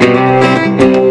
Música